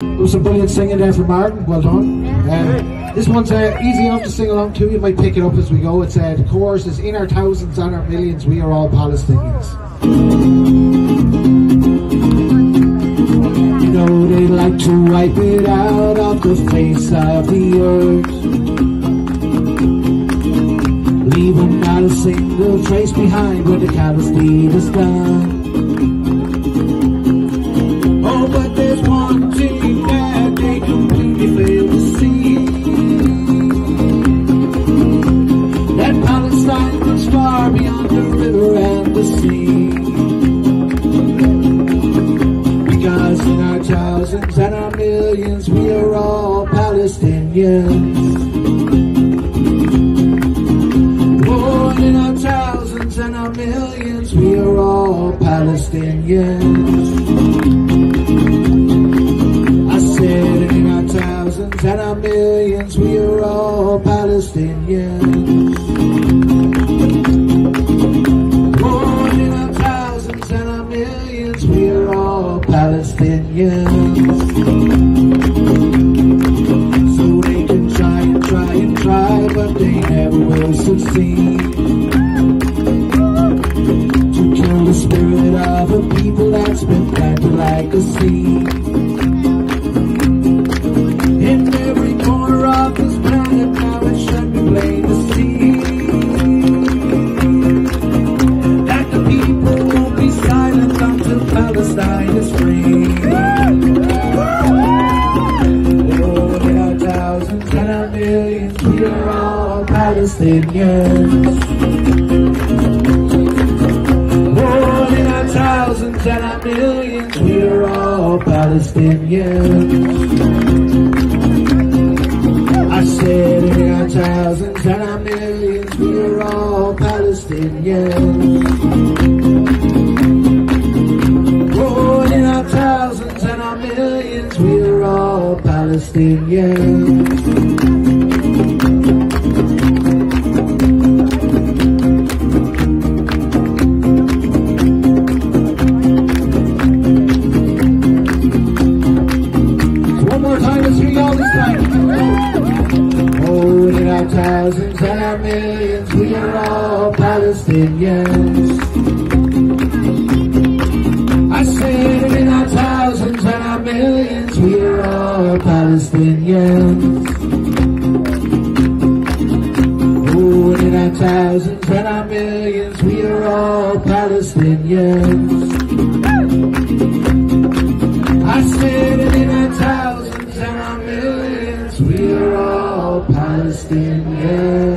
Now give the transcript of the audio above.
There was some brilliant singing there from Martin. Well done. Um, this one's uh, easy enough to sing along to. You might pick it up as we go. It's uh, the chorus is in our thousands and our millions, we are all Palestinians. You know they like to wipe it out of the face of the earth. Leaving not a single trace behind when the callous deed is done. Beyond the river and the sea. Because in our thousands and our millions, we are all Palestinians. Oh, in our thousands and our millions, we are all Palestinians. I said in our thousands and our millions, we are all Palestinians. So they can try and try and try, but they never will succeed. To kill the spirit of a people that's been planted like a seed. We are all Palestinians Oh, in our thousands and our millions we are all Palestinians I said in our thousands and our millions, we are all Palestinians. Oh, in our thousands and our millions, we are all Palestinians. All. Oh, in our thousands and our millions, we are all Palestinians. I said in our thousands and our millions, we are all Palestinians. Oh, in our thousands and our millions, we are all Palestinians. I said in our thousands and our millions, we are all Palestinians.